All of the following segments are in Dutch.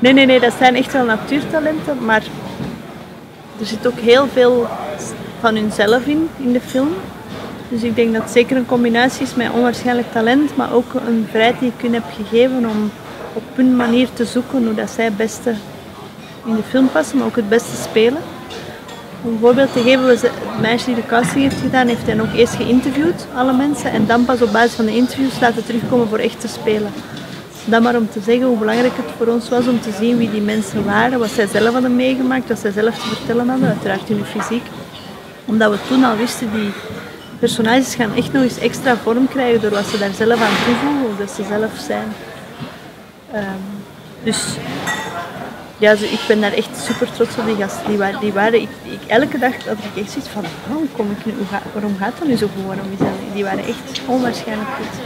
Nee, nee, nee, dat zijn echt wel natuurtalenten, maar er zit ook heel veel van hunzelf in, in de film. Dus ik denk dat het zeker een combinatie is met onwaarschijnlijk talent, maar ook een vrijheid die ik hun heb gegeven om op hun manier te zoeken hoe dat zij het beste in de film passen, maar ook het beste spelen. Om een voorbeeld te geven, het meisje die de casting heeft gedaan, heeft hij ook eerst geïnterviewd, alle mensen, en dan pas op basis van de interviews laten terugkomen voor echt te spelen. Dan maar om te zeggen hoe belangrijk het voor ons was om te zien wie die mensen waren, wat zij zelf hadden meegemaakt, wat zij zelf te vertellen hadden, uiteraard in hun fysiek. Omdat we toen al wisten, die personages gaan echt nog eens extra vorm krijgen door wat ze daar zelf aan toevoegen, of dat ze zelf zijn. Um, dus ja, ik ben daar echt super trots op. Die gasten, die waren, die waren ik, ik, elke dag had ik echt zoiets van, hoe kom ik nu, waarom gaat dat nu zo goed? Waarom is dat, die waren echt onwaarschijnlijk goed.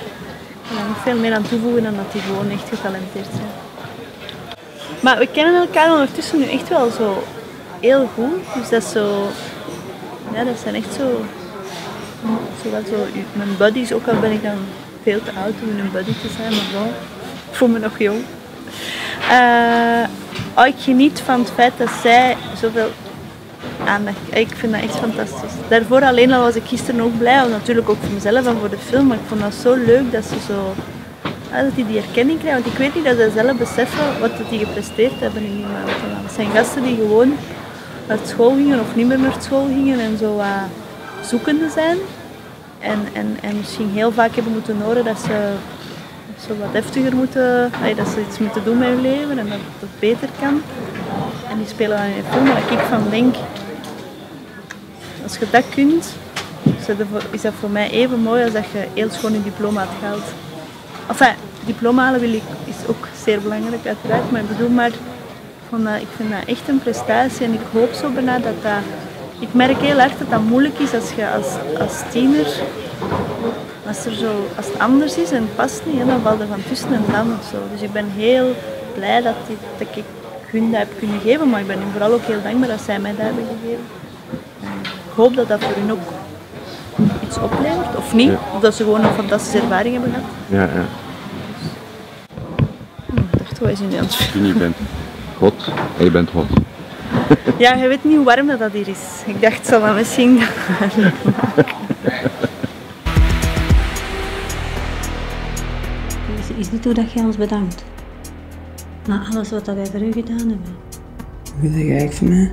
Kan er niet veel meer aan toevoegen dan dat die gewoon echt getalenteerd zijn. Maar we kennen elkaar ondertussen nu echt wel zo heel goed. Dus dat is zo, ja, dat zijn echt zo, zo, wel zo mijn buddies, ook al ben ik dan veel te oud om een buddy te zijn, maar wel, ik voel me nog jong. Uh, ik geniet van het feit dat zij zoveel Ik vind dat echt fantastisch. Daarvoor alleen al was ik gisteren ook blij, natuurlijk ook voor mezelf en voor de film, maar ik vond dat zo leuk dat ze zo dat die die erkenning krijgen. Want ik weet niet dat ze zelf beseffen wat die gepresteerd hebben in die maanden. Het zijn gasten die gewoon naar school gingen of niet meer naar school gingen en zo uh, zoekende zijn. En, en, en misschien heel vaak hebben moeten horen dat ze zo wat heftiger moeten, dat ze iets moeten doen met hun leven en dat het beter kan. En die spelen dan in een film waar ik van denk, als je dat kunt, is dat voor mij even mooi als dat je heel schoon een diploma hebt gehaald. Enfin, diploma halen wil ik, is ook zeer belangrijk uiteraard, maar ik bedoel maar, ik vind dat echt een prestatie en ik hoop zo bijna dat dat... Ik merk heel erg dat dat moeilijk is als je als, als tiener als, er zo, als het anders is en het past niet, dan valt er van tussen en dan of zo. Dus ik ben heel blij dat, die, dat ik hun dat heb kunnen geven, maar ik ben vooral ook heel dankbaar dat zij mij dat hebben gegeven. Ik hoop dat dat voor hun ook iets oplevert, of niet, of dat ze gewoon een fantastische ervaring hebben gehad. Ja, ja. Hm, ik dacht, wat is aan het Je bent hot en je bent hot. Ja, je weet niet hoe warm dat, dat hier is. Ik dacht, zal dat misschien is niet hoe dat jij ons bedankt. Na alles wat wij voor u gedaan hebben. Hoe wil jij van mij?